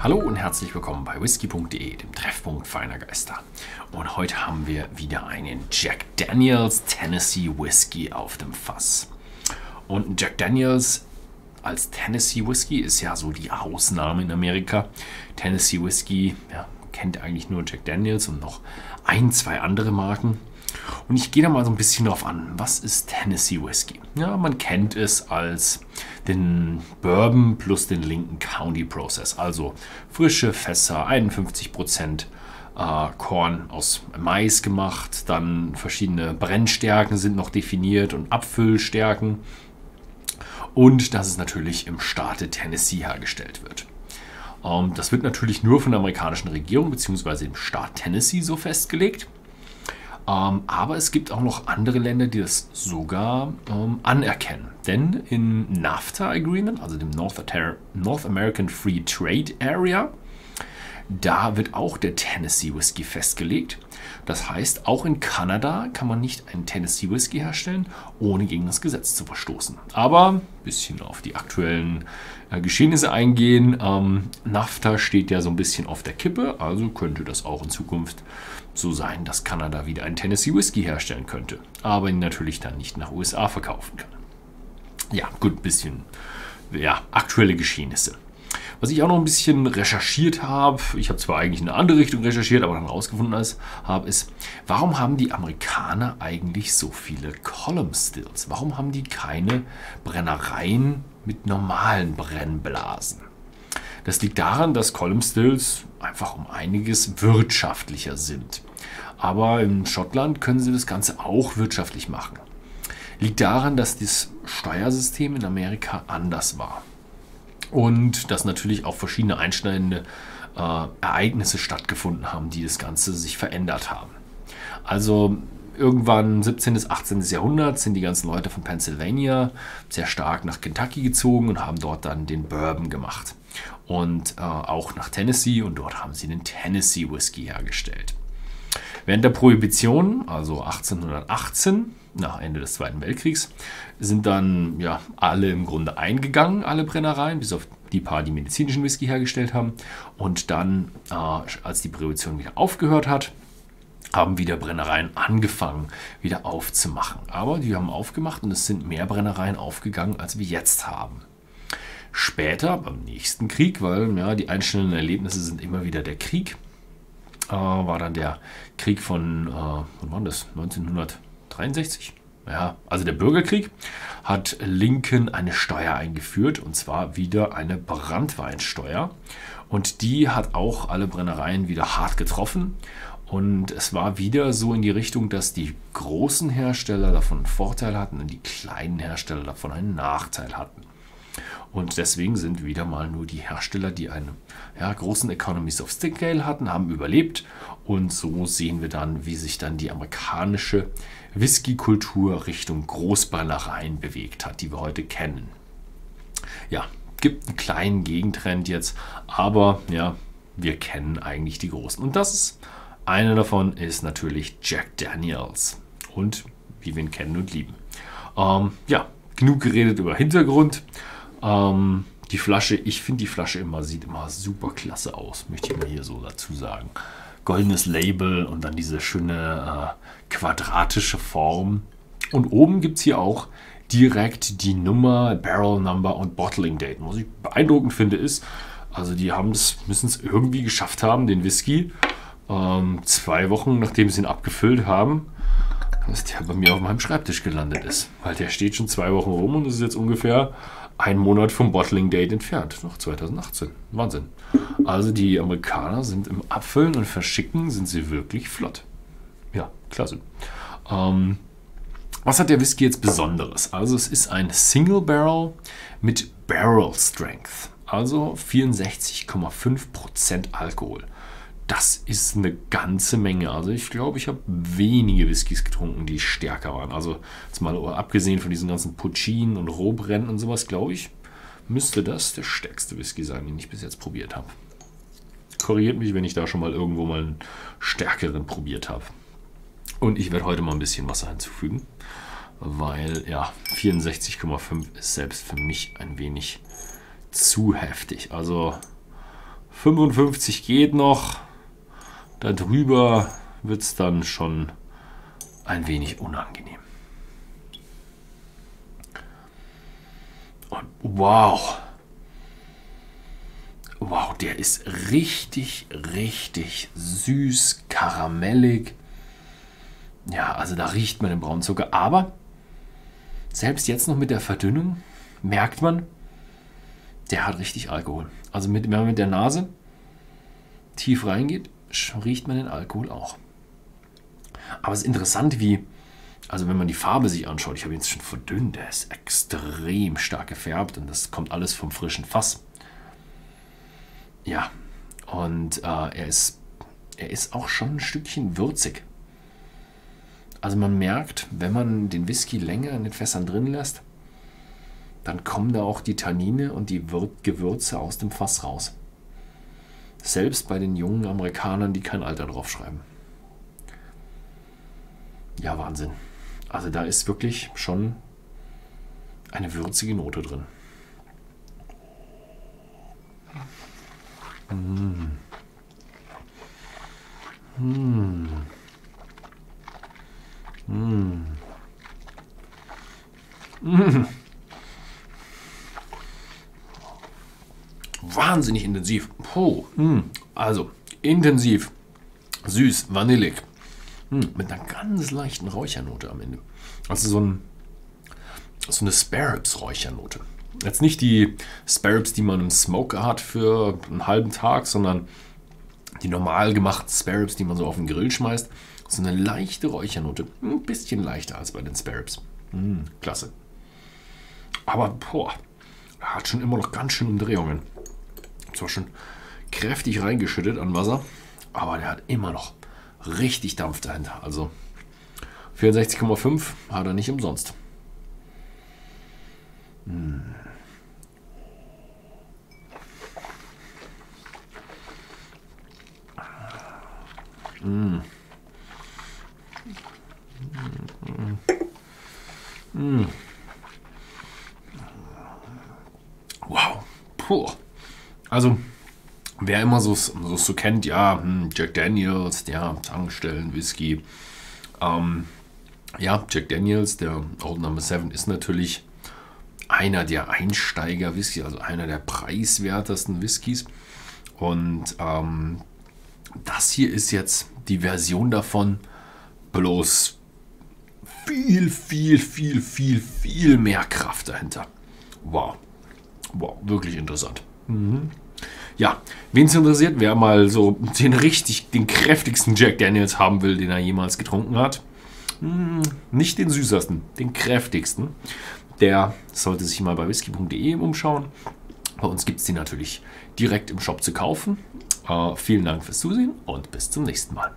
Hallo und herzlich willkommen bei whisky.de, dem Treffpunkt feiner Geister. Und heute haben wir wieder einen Jack Daniels Tennessee Whisky auf dem Fass. Und Jack Daniels als Tennessee Whisky ist ja so die Ausnahme in Amerika. Tennessee Whisky ja, kennt eigentlich nur Jack Daniels und noch ein, zwei andere Marken. Und ich gehe da mal so ein bisschen drauf an. Was ist Tennessee Whiskey? Ja, man kennt es als den Bourbon plus den Lincoln County Process. Also frische Fässer, 51% äh, Korn aus Mais gemacht. Dann verschiedene Brennstärken sind noch definiert und Abfüllstärken. Und dass es natürlich im Staate Tennessee hergestellt wird. Ähm, das wird natürlich nur von der amerikanischen Regierung bzw. dem Staat Tennessee so festgelegt. Ähm, aber es gibt auch noch andere Länder, die das sogar ähm, anerkennen. Denn im NAFTA Agreement, also dem North, North American Free Trade Area, da wird auch der Tennessee Whiskey festgelegt. Das heißt, auch in Kanada kann man nicht einen Tennessee Whiskey herstellen, ohne gegen das Gesetz zu verstoßen. Aber ein bisschen auf die aktuellen äh, Geschehnisse eingehen. Ähm, NAFTA steht ja so ein bisschen auf der Kippe, also könnte das auch in Zukunft so sein, dass Kanada wieder einen Tennessee Whiskey herstellen könnte, aber ihn natürlich dann nicht nach USA verkaufen kann. Ja, gut, ein bisschen ja, aktuelle Geschehnisse. Was ich auch noch ein bisschen recherchiert habe, ich habe zwar eigentlich in eine andere Richtung recherchiert, aber dann herausgefunden habe, ist, warum haben die Amerikaner eigentlich so viele Column Stills? Warum haben die keine Brennereien mit normalen Brennblasen? Das liegt daran, dass Column Stills einfach um einiges wirtschaftlicher sind. Aber in Schottland können sie das Ganze auch wirtschaftlich machen. Liegt daran, dass das Steuersystem in Amerika anders war. Und dass natürlich auch verschiedene einschneidende äh, Ereignisse stattgefunden haben, die das Ganze sich verändert haben. Also irgendwann 17. bis 18. Jahrhundert sind die ganzen Leute von Pennsylvania sehr stark nach Kentucky gezogen und haben dort dann den Bourbon gemacht. Und äh, auch nach Tennessee und dort haben sie den Tennessee Whiskey hergestellt. Während der Prohibition, also 1818, nach Ende des Zweiten Weltkriegs, sind dann ja alle im Grunde eingegangen, alle Brennereien, bis auf die paar, die medizinischen Whisky hergestellt haben. Und dann, äh, als die Prohibition wieder aufgehört hat, haben wieder Brennereien angefangen, wieder aufzumachen. Aber die haben aufgemacht und es sind mehr Brennereien aufgegangen, als wir jetzt haben. Später, beim nächsten Krieg, weil ja, die einzelnen Erlebnisse sind immer wieder der Krieg, äh, war dann der Krieg von, äh, wann war das? 1963? Ja, also der Bürgerkrieg hat Lincoln eine Steuer eingeführt und zwar wieder eine Brandweinsteuer. Und die hat auch alle Brennereien wieder hart getroffen. Und es war wieder so in die Richtung, dass die großen Hersteller davon einen Vorteil hatten und die kleinen Hersteller davon einen Nachteil hatten. Und deswegen sind wieder mal nur die Hersteller, die einen ja, großen Economies of Scale hatten, haben überlebt. Und so sehen wir dann, wie sich dann die amerikanische Whisky-Kultur Richtung Großballereien bewegt hat, die wir heute kennen. Ja, gibt einen kleinen Gegentrend jetzt, aber ja, wir kennen eigentlich die großen. Und das ist, einer davon ist natürlich Jack Daniels. Und wie wir ihn kennen und lieben. Ähm, ja, genug geredet über Hintergrund. Ähm, die Flasche, ich finde die Flasche immer, sieht immer super klasse aus, möchte ich mal hier so dazu sagen. Goldenes Label und dann diese schöne äh, quadratische Form. Und oben gibt es hier auch direkt die Nummer, Barrel Number und Bottling Date. Was ich beeindruckend finde ist, also die haben es, müssen es irgendwie geschafft haben, den Whisky ähm, zwei Wochen nachdem sie ihn abgefüllt haben, dass der bei mir auf meinem Schreibtisch gelandet ist. Weil der steht schon zwei Wochen rum und ist jetzt ungefähr ein Monat vom Bottling Date entfernt. Noch 2018. Wahnsinn. Also die Amerikaner sind im Abfüllen und Verschicken sind sie wirklich flott. Ja, klasse. Ähm, was hat der Whisky jetzt Besonderes? Also es ist ein Single Barrel mit Barrel Strength. Also 64,5% Alkohol das ist eine ganze Menge. Also ich glaube, ich habe wenige Whiskys getrunken, die stärker waren. Also jetzt mal abgesehen von diesen ganzen Puccin und Rohbrennen und sowas, glaube ich, müsste das der stärkste Whisky sein, den ich bis jetzt probiert habe. Korrigiert mich, wenn ich da schon mal irgendwo mal einen stärkeren probiert habe. Und ich werde heute mal ein bisschen Wasser hinzufügen, weil ja, 64,5 ist selbst für mich ein wenig zu heftig. Also 55 geht noch. Darüber wird es dann schon ein wenig unangenehm. Und wow. Wow, der ist richtig, richtig süß, karamellig. Ja, also da riecht man den braunen Zucker. Aber selbst jetzt noch mit der Verdünnung merkt man, der hat richtig Alkohol. Also mit, wenn man mit der Nase tief reingeht, riecht man den Alkohol auch. Aber es ist interessant, wie, also wenn man die Farbe sich anschaut, ich habe ihn jetzt schon verdünnt, der ist extrem stark gefärbt und das kommt alles vom frischen Fass. Ja, und äh, er, ist, er ist auch schon ein Stückchen würzig. Also man merkt, wenn man den Whisky länger in den Fässern drin lässt, dann kommen da auch die Tannine und die Gewürze aus dem Fass raus. Selbst bei den jungen Amerikanern, die kein Alter draufschreiben. Ja, Wahnsinn. Also da ist wirklich schon eine würzige Note drin. Mmh. Mmh. Mmh. Mmh. Wahnsinnig intensiv. Puh. Mmh. Also, intensiv, süß, vanillig. Mmh. Mit einer ganz leichten Räuchernote am Ende. Also so, ein, so eine Sparrows-Räuchernote. Jetzt nicht die Sparrows, die man im Smoker hat für einen halben Tag, sondern die normal gemachten Sparrows, die man so auf den Grill schmeißt. So eine leichte Räuchernote. Ein bisschen leichter als bei den Sparrows. Mm, klasse. Aber boah, hat schon immer noch ganz schön Umdrehungen. Zwar schon kräftig reingeschüttet an Wasser, aber der hat immer noch richtig Dampf dahinter. Also 64,5 hat er nicht umsonst. Mm. Mm. Mm. Wow. Puh. Also, wer immer so, so, so kennt, ja, hm, Jack Daniels, ja, Tankstellen, Whisky. Ähm, ja, Jack Daniels, der Old Number 7, ist natürlich einer der Einsteiger-Whisky, also einer der preiswertesten Whiskys. Und ähm, das hier ist jetzt die Version davon, bloß viel, viel, viel, viel, viel mehr Kraft dahinter. Wow. Wow, wirklich interessant. Mhm. Ja, wen es interessiert, wer mal so den richtig, den kräftigsten Jack Daniels haben will, den er jemals getrunken hat. Hm, nicht den süßesten, den kräftigsten. Der sollte sich mal bei whisky.de umschauen. Bei uns gibt es die natürlich direkt im Shop zu kaufen. Uh, vielen Dank fürs Zusehen und bis zum nächsten Mal.